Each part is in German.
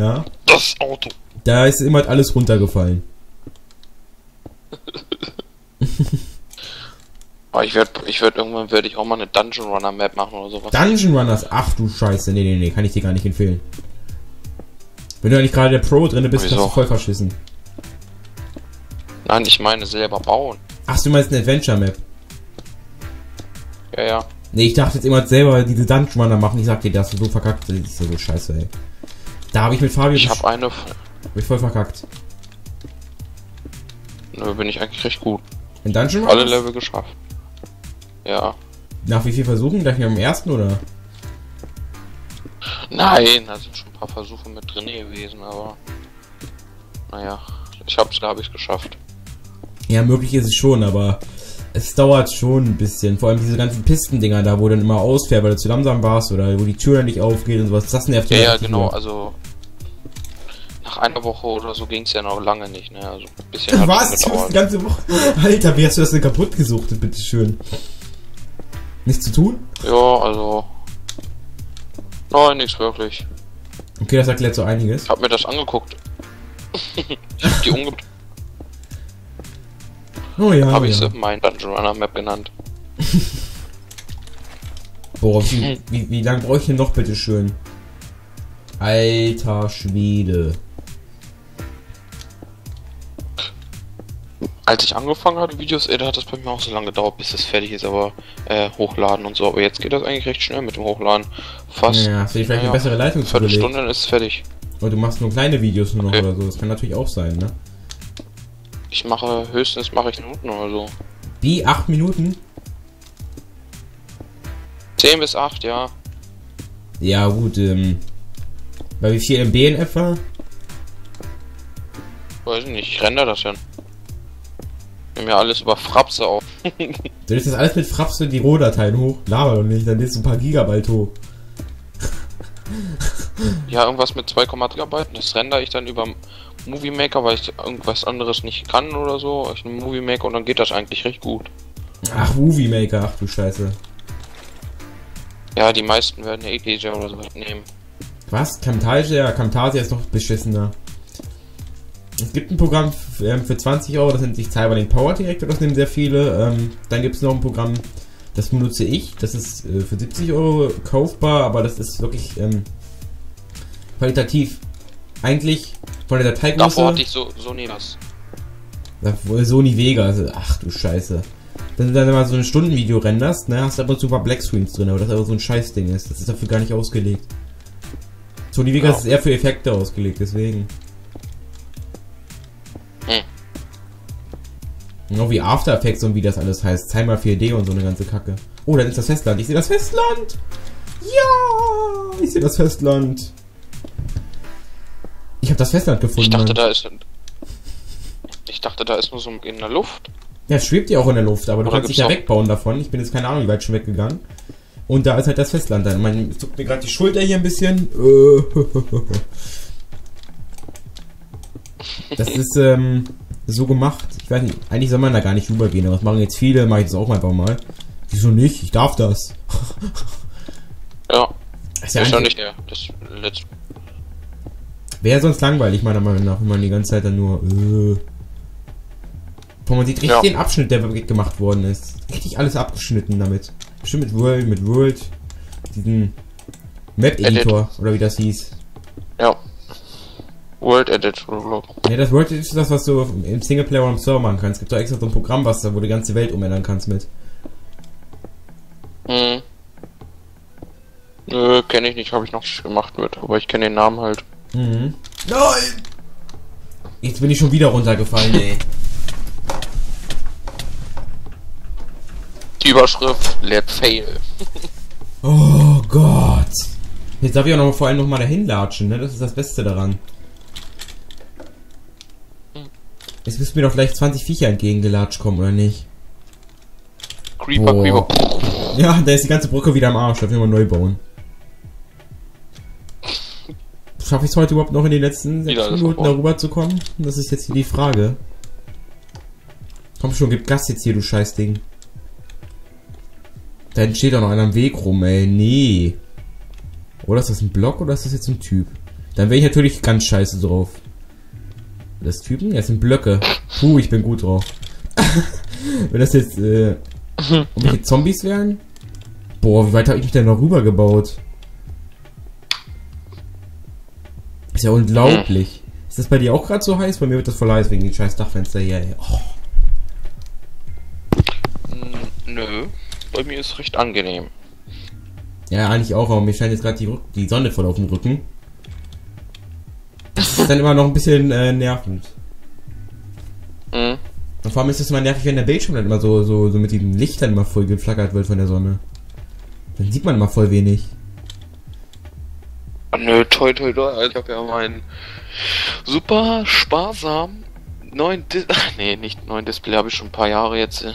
Ja. Das Auto. Da ist immer alles runtergefallen. Aber ich werde, ich werde irgendwann werde ich auch mal eine Dungeon Runner Map machen oder sowas. Dungeon Runners, ach du Scheiße. Nee, nee, nee, kann ich dir gar nicht empfehlen. Wenn du eigentlich gerade der Pro drin bist, Wieso? hast du voll verschissen. Nein, ich meine selber bauen. Ach, du meinst eine Adventure Map? Ja, ja. Nee, ich dachte jetzt immer selber diese Dungeon Runner machen. Ich sag dir, das ist so verkackt. Das ist ja so scheiße, ey. Da habe ich mit Fabio Ich habe eine. hab ich voll verkackt. Nö, bin ich eigentlich recht gut. In Dungeon Alle Runners? Level geschafft. Ja. Nach wie viel Versuchen? Gleich am ersten oder? Nein, da sind schon ein paar Versuche mit drin gewesen, aber. Naja, ich hab's, da habe ich geschafft. Ja, möglich ist es schon, aber es dauert schon ein bisschen. Vor allem diese ganzen Pistendinger da, wo dann immer ausfährt, weil du zu langsam warst oder wo die Tür dann nicht aufgeht und sowas. Das nervt Ja, ja, richtig genau, nur. also. Nach einer Woche oder so ging's ja noch lange nicht, ne? Also ein bisschen Was? es Du bist die ganze Woche. Alter, wie hast du das denn kaputt gesucht? Bitteschön. Nichts zu tun? Ja, also. Nein, nichts wirklich. Okay, das erklärt so einiges. Ich hab mir das angeguckt. ich hab die umge Oh ja. habe ich ja. sie mein Dungeon Runner Map genannt. Boah, wie, wie, wie lange brauche ich denn noch, bitteschön? Alter Schwede. Als ich angefangen hatte, Videos, ey, da hat das bei mir auch so lange gedauert, bis das fertig ist, aber äh, hochladen und so. Aber jetzt geht das eigentlich recht schnell mit dem Hochladen. Fast. Ja, hast du vielleicht eine naja, bessere Leitung zugelegt? Viertelstunde ist es fertig. Oder du machst nur kleine Videos nur noch Okay. oder so. Das kann natürlich auch sein, ne? Ich mache höchstens mache ich Minuten oder so. Wie? Acht Minuten? 10 bis 8, ja. Ja, gut, ähm. Bei wie viel MB in etwa? Weiß ich nicht, ich render das ja. Nimm mir alles über Frapse auf. Du lädst das alles mit Fraps in die Rohdateien hoch? Laber doch nicht, dann lädst du ein paar Gigabyte hoch. Ja, irgendwas mit 2,3 Gigabyte. Das render ich dann über Movie Maker, weil ich irgendwas anderes nicht kann oder so. Ich nehme Movie Maker und dann geht das eigentlich recht gut. Ach, Movie Maker, ach du Scheiße. Ja, die meisten werden ja Ekeja oder so nehmen. Was? Camtasia? Camtasia ist noch beschissener. Es gibt ein Programm ähm, für 20 Euro, das nennt sich Cyberlink Power Director, das nehmen sehr viele. Ähm, dann gibt es noch ein Programm, das benutze ich, das ist äh, für 70 Euro kaufbar, aber das ist wirklich ähm, qualitativ eigentlich von der Dateigröße. Davor hatte ich so Sony das. Sony Vega, also, ach du Scheiße. Wenn du dann mal so ein Stundenvideo renderst, ne, hast du ab und zu ein paar Blackscreens drin, aber das aber so ein Scheißding ist. Das ist dafür gar nicht ausgelegt. Sony Vegas Ja. ist eher für Effekte ausgelegt, deswegen. Hm. Genau wie After Effects und wie das alles heißt. Timer 4D und so eine ganze Kacke. Oh, dann ist das Festland. Ich sehe das Festland! Ja! Ich sehe das Festland. Ich habe das Festland gefunden. Ich dachte, Mann. da ist. Ich dachte, da ist nur so in der Luft. Ja, es schwebt ja auch in der Luft, aber du Oder kannst dich ja wegbauen davon. Ich bin jetzt keine Ahnung, wie weit schon weggegangen. Und da ist halt das Festland dann. Man zuckt mir gerade die Schulter hier ein bisschen. Das ist ähm, so gemacht. Ich weiß nicht, eigentlich soll man da gar nicht rübergehen, aber das machen jetzt viele, mache ich das auch einfach mal. Wieso nicht? Ich darf das. Ja, Das ist ja eigentlich- nicht der. Das letzte. Wäre sonst langweilig, meiner Meinung nach, wenn man die ganze Zeit dann nur. Äh. Man sieht richtig Ja. den Abschnitt, der gemacht worden ist. Richtig alles abgeschnitten damit. Bestimmt mit World, mit World. Diesen Map-Editor, oder wie das hieß. Ja. World Edit oder so. Ne, das World ist das, was du im Singleplayer oder im Server machen kannst. Es gibt doch extra so ein Programm, was da, wo du die ganze Welt umändern kannst mit. Hm. Nö, kenne ich nicht, habe ich noch nicht gemacht mit, aber ich kenne den Namen halt. Mhm. Nein! Jetzt bin ich schon wieder runtergefallen, ey. Die Überschrift Let Fail. Oh Gott. Jetzt darf ich auch noch vor allem noch mal dahin latschen, ne? Das ist das Beste daran. Jetzt müssen mir doch vielleicht 20 Viecher entgegengelatscht kommen, oder nicht? Creeper, Boah. Creeper. Ja, da ist die ganze Brücke wieder am Arsch. Da will man neu bauen. Schaffe ich es heute überhaupt noch in den letzten sechs Minuten darüber zu kommen? Das ist jetzt hier die Frage. Komm schon, gib Gas jetzt hier, du Scheißding. Da entsteht doch noch einer am Weg rum, ey. Nee. Oder ist das ein Block oder ist das jetzt ein Typ? Dann wäre ich natürlich ganz scheiße drauf. Das Typen? Das sind Blöcke. Puh, ich bin gut drauf. Wenn das jetzt, äh, irgendwelche Zombies wären? Boah, wie weit habe ich mich denn noch rübergebaut? Ist ja unglaublich. Ist das bei dir auch gerade so heiß? Bei mir wird das voll heiß wegen den scheiß Dachfenster hier, ey. Oh. Mm, Nö, bei mir ist recht angenehm. Ja, eigentlich auch, aber mir scheint jetzt gerade die, die Sonne voll auf dem Rücken. Das ist dann immer noch ein bisschen äh, nervend. Mhm. Und vor allem ist es immer nervig, wenn der Bildschirm dann immer so, so, so mit den Lichtern immer voll geflackert wird von der Sonne. Dann sieht man immer voll wenig. Ah, Nö, toi toi toi. Ich habe ja meinen super sparsam neuen Dis Ach, nee, nicht neuen Display, habe ich schon ein paar Jahre jetzt. äh,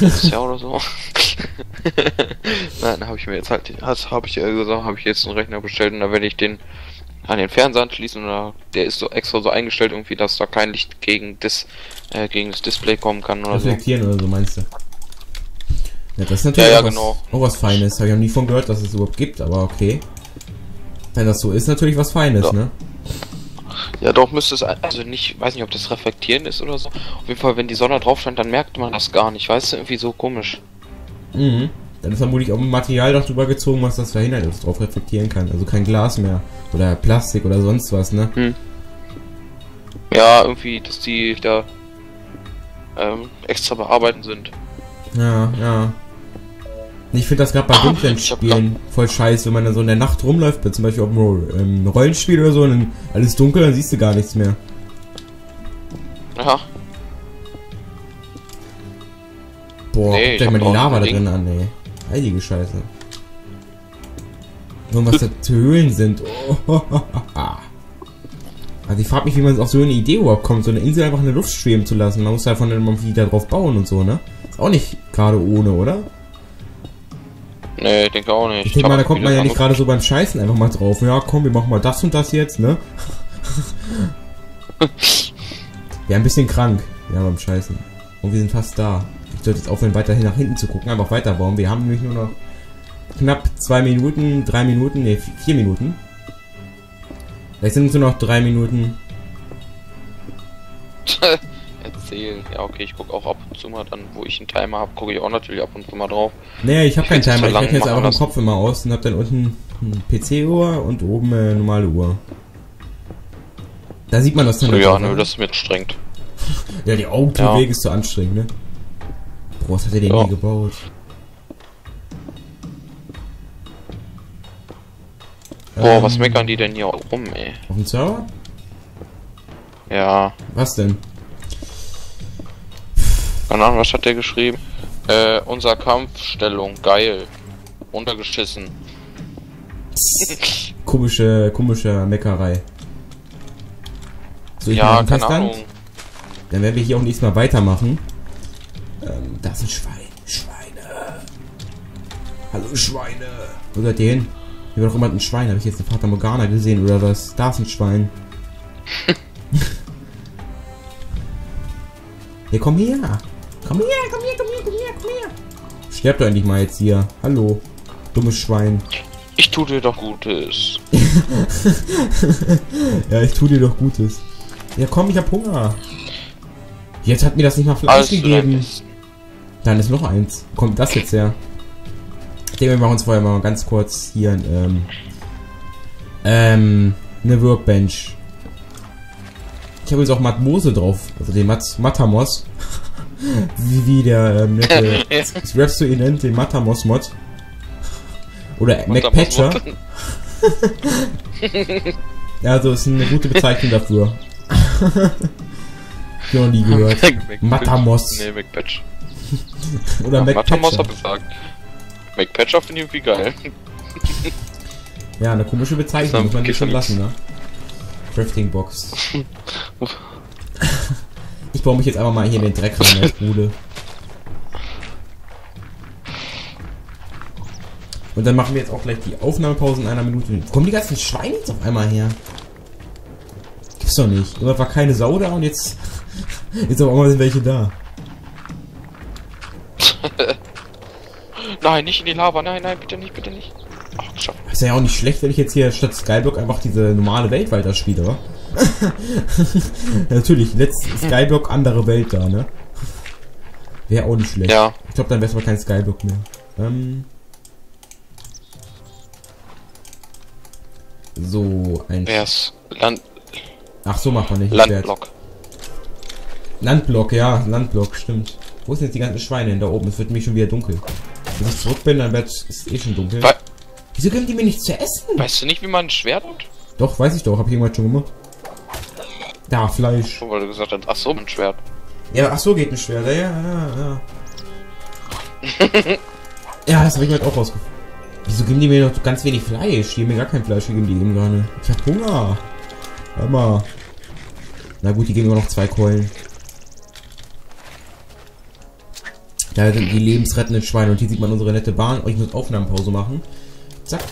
Letztes Jahr oder so. Nein, habe ich mir jetzt halt, habe ich ja gesagt, habe ich jetzt einen Rechner bestellt und da werde ich den an den Fernseher anschließen oder der ist so extra so eingestellt irgendwie, dass da kein Licht gegen das äh, gegen das Display kommen kann oder so. Reflektieren oder so, meinst du? Ja, das ist natürlich Ja, ja, auch, was, genau. auch was Feines. Habe ich noch nie von gehört, dass es überhaupt gibt, aber okay. Wenn das so ist, natürlich was Feines, Ja. ne? Ja, doch müsste es, also nicht, weiß nicht, ob das Reflektieren ist oder so. Auf jeden Fall, wenn die Sonne drauf scheint, dann merkt man das gar nicht, weißt du, irgendwie so komisch. Mhm. Dann ist vermutlich auch ein Material noch drüber gezogen, was das verhindert, dass es drauf reflektieren kann. Also kein Glas mehr. Oder Plastik oder sonst was, ne? Ja, irgendwie, dass die da ähm, extra bearbeiten sind. Ja, ja. Ich finde das gerade bei dunklen Ich hab Spielen voll scheiße, wenn man dann so in der Nacht rumläuft, zum Beispiel auf einem ähm, Rollenspiel oder so, und dann alles dunkel, dann siehst du gar nichts mehr. Ja, Boah, Nee, guck mal die Lava da drin an, ey. Heilige Scheiße. Und was da Höhlen sind. Oh, Also ich frage mich, wie man auf so eine Idee überhaupt kommt, so eine Insel einfach in der Luft schweben zu lassen. Man muss ja von dann wieder drauf bauen und so, ne? Ist auch nicht gerade ohne, oder? Nee, denke auch nicht. Ich denke mal, da kommt man ja nicht gerade so beim Scheißen einfach mal drauf. Ja, komm, wir machen mal das und das jetzt, ne? ja, ein bisschen krank. Ja, beim Scheißen. Und wir sind fast da. Ich sollte jetzt aufhören, weiterhin nach hinten zu gucken, einfach weiterbauen. Wir haben nämlich nur noch knapp zwei Minuten, drei Minuten, ne, vier Minuten. Vielleicht sind es nur noch drei Minuten. Erzählen. Ja, okay, ich gucke auch ab und zu mal dann, wo ich einen Timer habe, gucke ich auch natürlich ab und zu mal drauf. Naja, ich habe keinen Timer. Ich rechne jetzt einfach im lassen. Kopf immer aus und hab dann unten eine PC-Uhr und oben eine normale Uhr. Da sieht man das dann So, ja, nö, ne? das ist mir anstrengend. Ja, die Augen Ja. ist zu anstrengend, ne? Boah, was hat er denn Ja. nie gebaut? Boah, was Ähm, meckern die denn hier rum, ey? Auf dem Server? Ja, Was denn? Keine Ahnung, was hat der geschrieben? Äh, unser Kampfstellung, geil. Untergeschissen. Komische, komische Meckerei. So, ich Ja, keine Festland. Ahnung. Dann werden wir hier auch nächstes Mal weitermachen. Ähm, da ist ein Schwein. Schweine. Hallo Schweine. Wo seid ihr hin? Hier war doch immer ein Schwein. Habe ich jetzt eine Fata Morgana gesehen oder was? Da ist ein Schwein. Hier, komm her. Komm her, komm her, komm her, komm her, komm her. Sterbt doch endlich mal jetzt hier. Hallo. Dummes Schwein. Ich tu dir doch Gutes. Ja, ich tu dir doch Gutes. Ja, komm, ich hab Hunger. Jetzt hat mir das nicht mal Fleisch Alles gegeben. Dann ist noch eins. Kommt das jetzt her? Ich denke, wir machen uns vorher mal ganz kurz hier ähm, ähm, eine Workbench. Ich habe jetzt auch Matmose drauf, also den Mat Matamos. Wie, wie der ähm, nette Raps so ihn nennt, den Matamos-Mod. Oder MacPatcher. Ja, also ist eine gute Bezeichnung dafür. ich noch nie gehört. Matamos. Nee, MacPatch. Oder Matamos MacPatcher. hab gesagt. MacPatcher finde ich irgendwie geil. Ja, eine komische Bezeichnung, muss man schon schon lassen, ne? Crafting Box. Ich baue mich jetzt einfach mal hier in den Dreck rein, Bude. Und dann machen wir jetzt auch gleich die Aufnahmepause in einer Minute. Kommen die ganzen Schweine jetzt auf einmal her? Gibt's doch nicht. Immer war keine Sau da und jetzt. Jetzt auf einmal sind welche da. Nein, nicht in die Lava. Nein, nein, bitte nicht, bitte nicht. Ach, geschafft. Ist ja auch nicht schlecht, wenn ich jetzt hier statt Skyblock einfach diese normale Welt weiterspiele, oder? Natürlich, letzt Skyblock, andere Welt da, ne? Wäre auch nicht schlecht. Ja. Ich glaube, dann wäre es aber kein Skyblock mehr. Ähm so, ein... Wär's Land, Ach, so macht man nicht. Landblock. Landblock, ja, Landblock, stimmt. Wo sind jetzt die ganzen Schweine hin? Da oben? Es wird nämlich schon wieder dunkel. Wenn ich zurück bin, dann wird es eh schon dunkel. Wei- Wieso geben die mir nichts zu essen? Weißt du nicht, wie man ein Schwert hat? Doch, weiß ich doch. Hab ich irgendwann schon gemacht. Da, Fleisch. Weil du gesagt hast, ach so, ein Schwert. Ja, ach so geht ein Schwert. Ja, ja, ja. ja, das habe ich heute auch rausgefunden. Wieso geben die mir noch ganz wenig Fleisch? Die haben mir gar kein Fleisch gegeben, die eben gerade. Ich hab Hunger. Hör mal. Na gut, die geben immer noch zwei Keulen. Da sind die lebensrettenden Schweine und hier sieht man unsere nette Bahn. Und ich muss Aufnahmenpause machen. Zack,